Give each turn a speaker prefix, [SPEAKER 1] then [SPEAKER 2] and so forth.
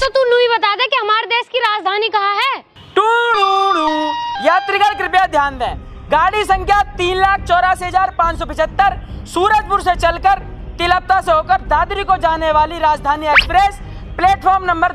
[SPEAKER 1] तो तू लुई बता दे कि हमारे देश की राजधानी कहाँ है।
[SPEAKER 2] यात्री यात्रीगण, कृपया ध्यान दें। गाड़ी संख्या तीन लाख चौरासी हज़ार पाँच सौ पिछहत्तर, सूरजपुर से चलकर तिलपता से होकर दादरी को जाने वाली राजधानी एक्सप्रेस, प्लेटफॉर्म नंबर